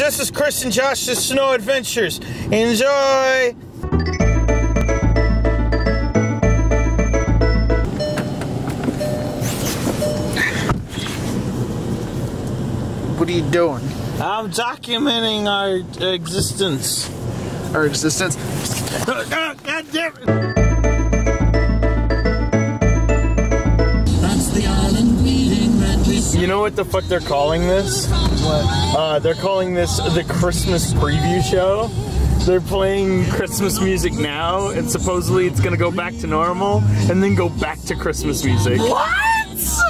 This is Chris and Josh's Snow Adventures. Enjoy! What are you doing? I'm documenting our existence. Our existence? Uh, uh, God damn it! That's the island meeting that we You know what the fuck they're calling this? What? Uh, they're calling this the Christmas preview show. They're playing Christmas music now, and supposedly it's gonna go back to normal, and then go back to Christmas music. What?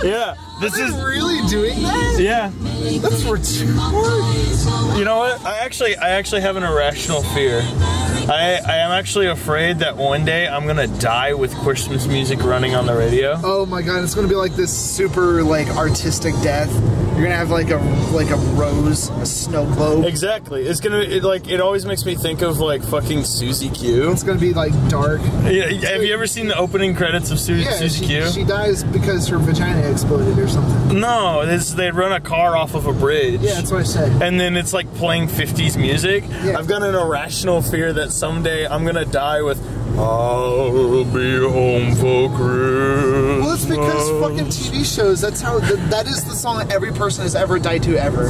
Yeah, this Are is really doing that? yeah. That's retarded. You know what? I actually, I actually have an irrational fear. I, I am actually afraid that one day I'm gonna die with Christmas music running on the radio. Oh my god, it's gonna be like this super like artistic death. You're gonna have like a like a rose, a snow globe. Exactly. It's gonna it, like it always makes me think of like fucking Susie Q. It's gonna be like dark. Yeah, have you ever seen the opening credits of Su- Yeah, Susie she, Q? she dies because her vagina exploded or something. No, this, they run a car off of a bridge. Yeah, that's what I said. and then it's like playing 50s music. Yeah. I've got an irrational fear that someday I'm gonna die with I'll be home for Christmas. Well, it's because fucking TV shows. That's how. Th that is the song that every person has ever died to ever.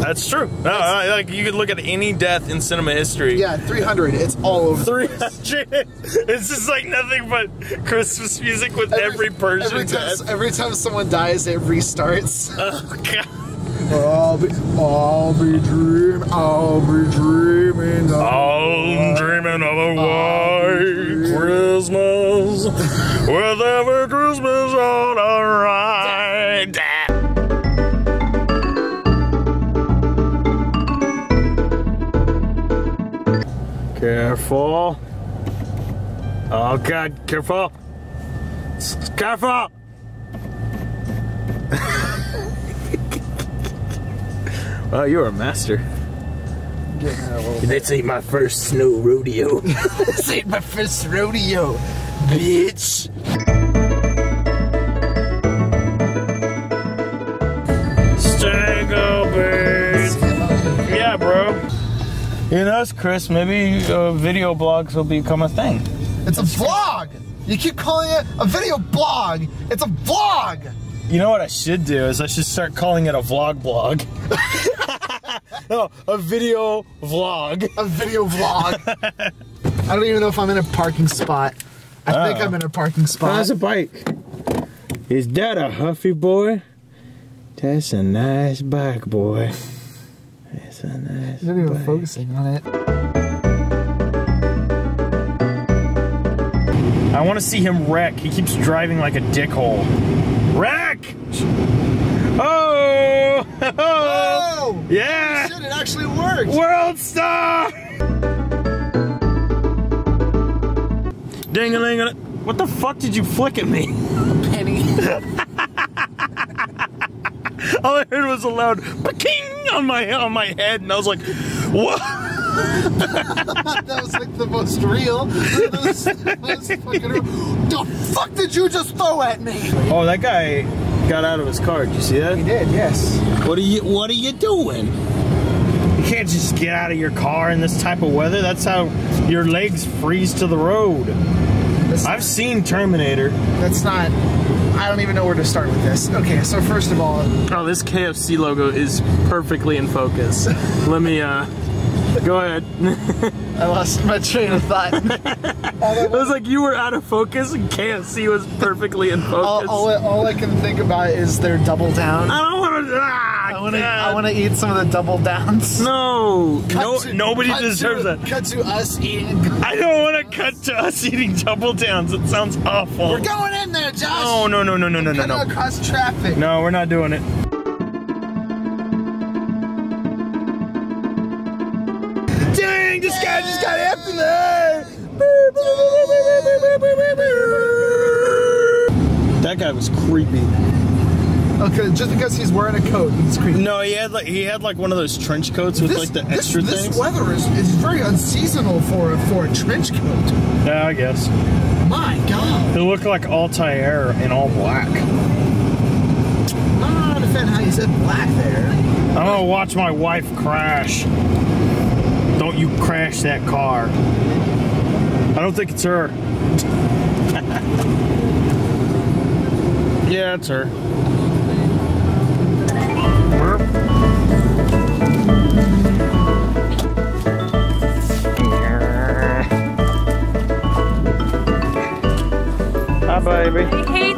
That's true. No, I- like you could look at any death in cinema history. Yeah, 300. It's all over. the 300. It's just like nothing but Christmas music with every, person Every time, every time someone dies, it restarts. Oh god. I'll be, I'll be dreaming, I'll be dreaming. of- I'm dreaming of a white Christmas with every Christmas on a ride. Careful. Oh god, careful. Careful. oh, you're a master. Getting out a little This ain't my first snow rodeo. This ain't my first rodeo, bitch. Stango bird. Yeah, bro. You know, it's Chris. Maybe uh, video blogs will become a thing. It's a vlog. You keep calling it a video blog. It's a vlog. You know what I should do is I should start calling it a vlog blog. no, a video vlog. A video vlog. I don't even know if I'm in a parking spot. I think Oh. I'm in a parking spot. How's a bike? Is that a Huffy boy? That's a nice bike, boy. That's a nice You're not even bike. focusing on it. I want to see him wreck. He keeps driving like a dickhole. Wreck! Oh! Oh! yeah! Shit, it actually worked. World star! Ding a ling a What the fuck did you flick at me? Penny. All I heard was a loud king on my on my head, and I was like, "What?" that was like the most real. That was, that was fucking real. The fuck did you just throw at me? Oh, that guy got out of his car. Did you see that? He did, yes. What are you What are you doing? You can't just get out of your car in this type of weather. That's how your legs freeze to the road. That's, I've seen Terminator. that's not. I don't even know where to start with this. Okay, so first of all, Oh, this KFC logo is perfectly in focus. Let me, uh, go ahead. I lost my train of thought. It was like you were out of focus and KFC was perfectly in focus. all, I- all I can think about is their double down. I don't want to. Ah, I want to. I want to eat some of the double downs. No, Cut no, to- nobody deserves to, that. Cut to us eating. I don't want to cut to us eating double downs. It sounds awful. We're going in there, Josh. No no no no no no no. across traffic. No, we're not doing it. Dang, this guy just got after that. That guy was creepy. Okay, just because he's wearing a coat, he's creepy. No, he had like he had like one of those trench coats with like the this, extra this things. weather is, is very unseasonal for a, for a trench coat. Yeah, I guess. My God. It looked like Altair in all black. I don't understand how you said black there. I'm gonna watch my wife crash. Don't you crash that car. I don't think it's her. yeah, it's her. Hi, baby. I